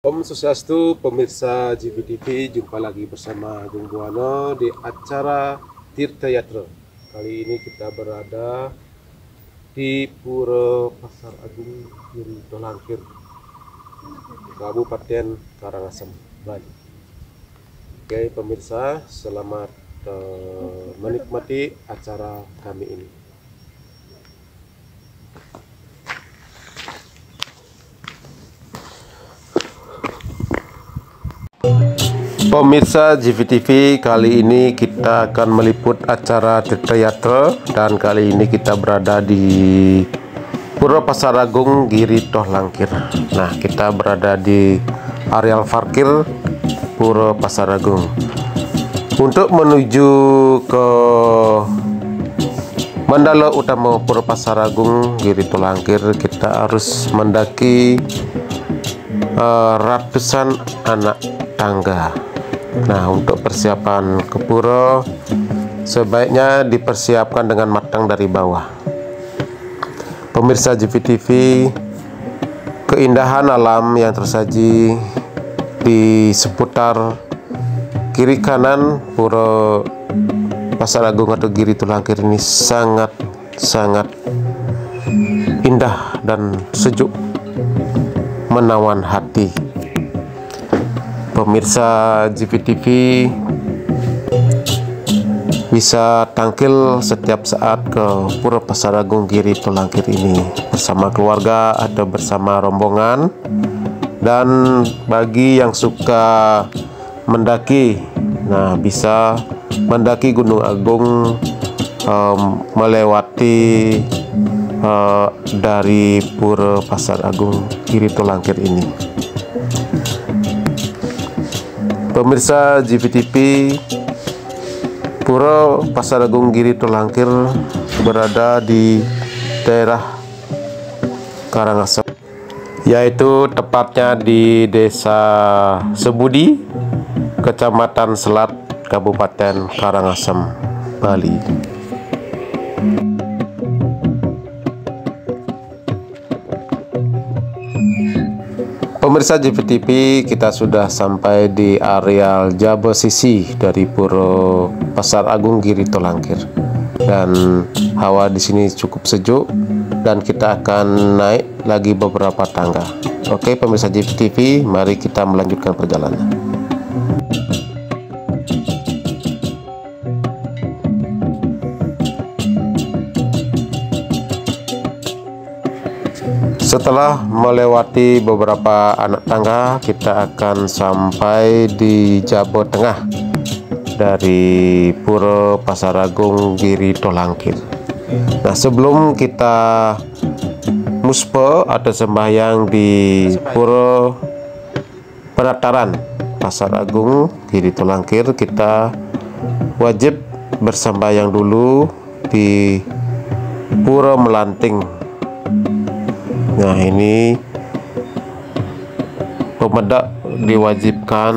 Om Swastiastu, pemirsa GPTV, jumpa lagi bersama Agung Buana di acara Tirta Yatra. Kali ini kita berada di Pura Pasar Agung Giri Tolangkir, Kabupaten Karangasem, Bali. Oke pemirsa, selamat uh, menikmati acara kami ini. Pemirsa GVTV kali ini kita akan meliput acara Yatra dan kali ini kita berada di Pura Pasar Agung Giri Toh Langkir. Nah kita berada di areal parkir Pura Pasar Agung. Untuk menuju ke Mandala utama Pura Pasar Agung Giri Toh Langkir kita harus mendaki uh, ratusan anak tangga Nah untuk persiapan ke pura sebaiknya dipersiapkan dengan matang dari bawah. Pemirsa GVTV keindahan alam yang tersaji di seputar kiri kanan pura Pasar Agung atau Giri Tulangkir ini sangat sangat indah dan sejuk menawan hati pemirsa GVTV bisa tangkil setiap saat ke Pura Pasar Agung Giri Tulangkir ini. Bersama keluarga atau bersama rombongan. Dan bagi yang suka mendaki nah bisa mendaki Gunung Agung um, melewati uh, dari Pura Pasar Agung Giri Tulangkir ini Pemirsa GVTV Pura Pasar Agung Giri Tolangkir berada di daerah Karangasem yaitu tepatnya di Desa Sebudi Kecamatan Selat Kabupaten Karangasem Bali Pemirsa JVTV kita sudah sampai di areal Jabo Sisi dari Puro Pasar Agung Giri Tolangkir dan hawa di sini cukup sejuk dan kita akan naik lagi beberapa tangga. Oke pemirsa JVTV, mari kita melanjutkan perjalanan. Setelah melewati beberapa anak tangga, kita akan sampai di Jabo Tengah dari Pura Pasar Agung Giri Tolangkir. Nah, sebelum kita muspe atau sembahyang di Pura Penataran Pasar Agung Giri Tolangkir, kita wajib bersembahyang dulu di Pura Melanting Nah ini pemedak diwajibkan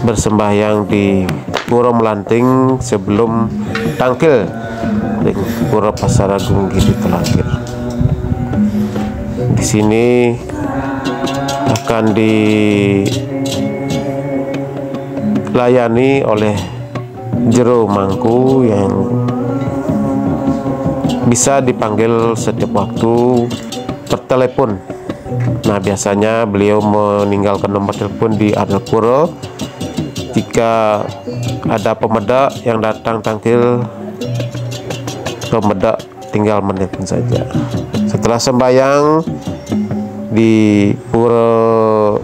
bersembahyang di Pura Melanting sebelum tangkil di Pura Pasar Agung gitu terakhir. Di sini akan dilayani oleh jero mangku yang bisa dipanggil setiap waktu tertelepon. Nah biasanya beliau meninggalkan nomor telepon di Puro jika ada pemedak yang datang tangkil pemedak tinggal menelpon saja. Setelah sembahyang di Puro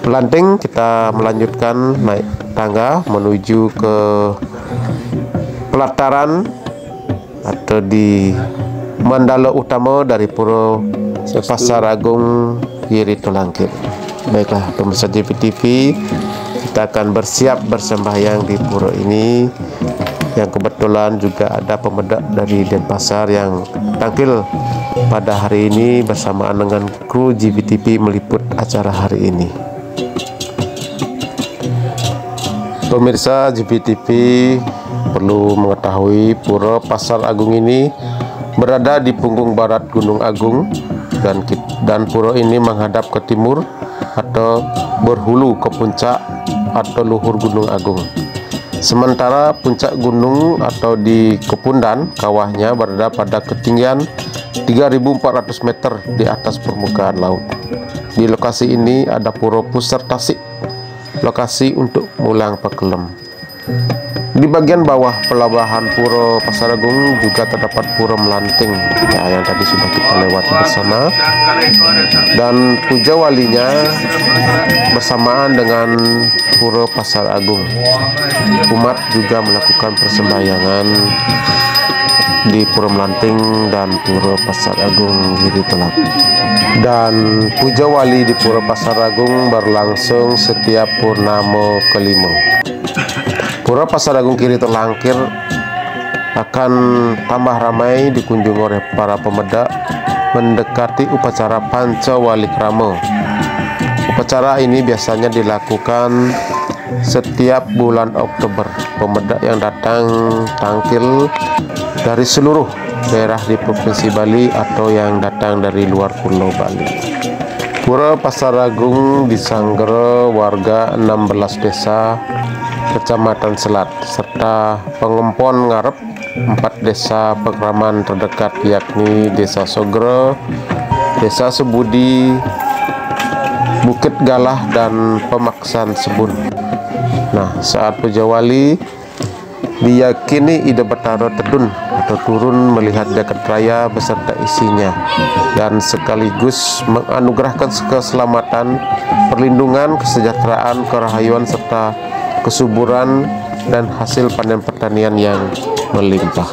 Pelanting kita melanjutkan naik tangga menuju ke pelataran atau di mandala utama dari Pura Pasar Agung Giri Tolangkir. Baiklah pemirsa JPTV, kita akan bersiap bersembahyang di pura ini yang kebetulan juga ada pemedak dari Denpasar yang tampil pada hari ini bersamaan dengan kru GPTV meliput acara hari ini. Pemirsa GPTV perlu mengetahui Pura Pasar Agung ini berada di punggung barat Gunung Agung dan dan pura ini menghadap ke timur atau berhulu ke puncak atau luhur Gunung Agung. Sementara puncak gunung atau di Kepundan, kawahnya berada pada ketinggian 3.400 meter di atas permukaan laut. Di lokasi ini ada Pura Pusar Tasik, lokasi untuk mulang pekelem. Di bagian bawah pelabuhan Pura Pasaragung juga terdapat Pura Melanting ya, yang tadi sudah kita lewati bersama dan puja walinya bersamaan dengan Pura Pasar Agung. Umat juga melakukan persembahyangan di Pura Melanting dan Pura Pasar Agung Giri Telak. Dan puja wali di Pura Pasar Agung berlangsung setiap purnama kelima. Pura Pasar Agung Kiri Terlangkir akan tambah ramai dikunjungi oleh para pemuda mendekati upacara Panca Wali Krama. Upacara ini biasanya dilakukan setiap bulan Oktober. Pemuda yang datang tangkil dari seluruh daerah di Provinsi Bali atau yang datang dari luar Pulau Bali. Pura Pasar Agung disanggara warga 16 desa Kecamatan Selat serta Pengempon Ngarep empat desa pengraman terdekat yakni Desa Sogro, Desa Sebudi, Bukit Galah dan Pemaksan Sebun. Nah, saat Pejawali diyakini Ida Betara Tedun atau turun melihat jaket raya beserta isinya dan sekaligus menganugerahkan keselamatan, perlindungan, kesejahteraan, kerahayuan serta kesuburan dan hasil panen pertanian yang melimpah.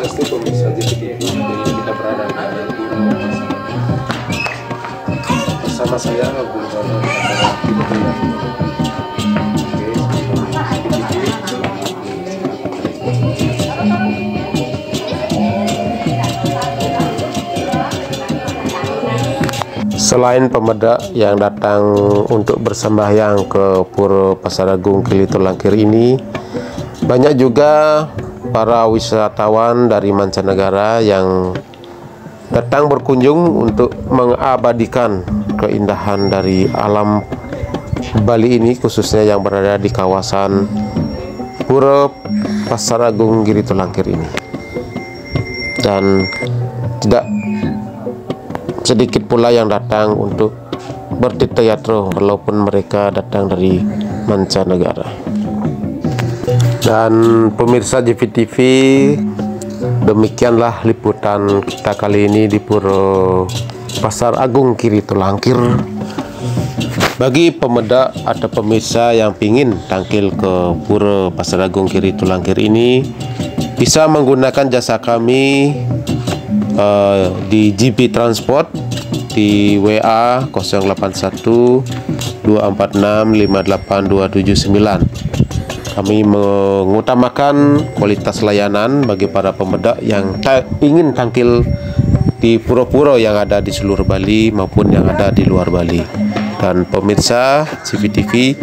Selain pemeda yang datang untuk bersembahyang ke Pura Pasar Agung Kilitulangkir ini, banyak juga para wisatawan dari mancanegara yang datang berkunjung untuk mengabadikan keindahan dari alam Bali ini khususnya yang berada di kawasan Pura Pasar Agung Tulangkir ini. Dan tidak sedikit pula yang datang untuk bertitayatro walaupun mereka datang dari mancanegara. Dan pemirsa JVTV demikianlah liputan kita kali ini di Puro Pasar Agung Kiri Tulangkir. Bagi pemeda atau pemirsa yang ingin tangkil ke Puro Pasar Agung Kiri Tulangkir ini bisa menggunakan jasa kami uh, di GP Transport di WA 081 246 58279 kami mengutamakan kualitas layanan bagi para pemuda yang ta ingin tampil di pura-pura yang ada di seluruh Bali maupun yang ada di luar Bali. Dan pemirsa CVTV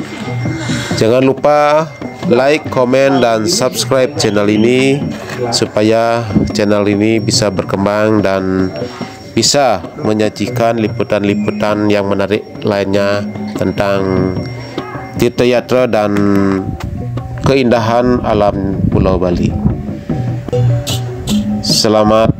jangan lupa like, komen, dan subscribe channel ini supaya channel ini bisa berkembang dan bisa menyajikan liputan-liputan yang menarik lainnya tentang Tirta dan keindahan alam Pulau Bali. Selamat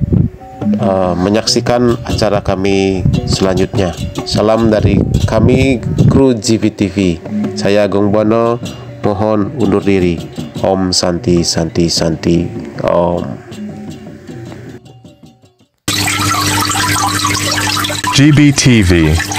uh, menyaksikan acara kami selanjutnya. Salam dari kami kru GVTV. Saya Agung Bono mohon undur diri. Om Santi Santi Santi Om. GBTV